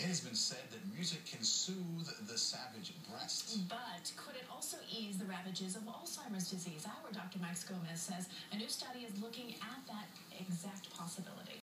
It has been said that music can soothe the savage breast. But could it also ease the ravages of Alzheimer's disease? Our Dr. Max Gomez says a new study is looking at that exact possibility.